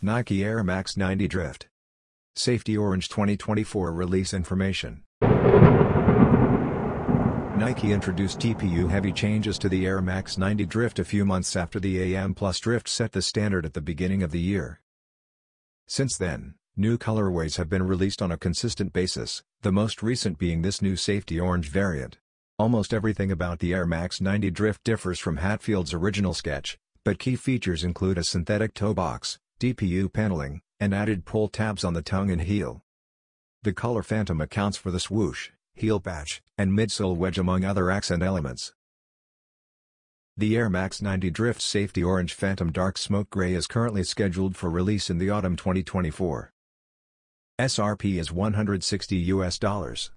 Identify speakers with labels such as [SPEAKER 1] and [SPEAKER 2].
[SPEAKER 1] Nike Air Max 90 Drift. Safety Orange 2024 release information. Nike introduced TPU-heavy changes to the Air Max 90 Drift a few months after the AM Plus Drift set the standard at the beginning of the year. Since then, new colorways have been released on a consistent basis, the most recent being this new Safety Orange variant. Almost everything about the Air Max 90 Drift differs from Hatfield's original sketch, but key features include a synthetic toe box, TPU paneling, and added pull tabs on the tongue and heel. The color phantom accounts for the swoosh, heel patch, and midsole wedge among other accent elements. The Air Max 90 Drift Safety Orange Phantom Dark Smoke Gray is currently scheduled for release in the autumn 2024. SRP is 160 US dollars.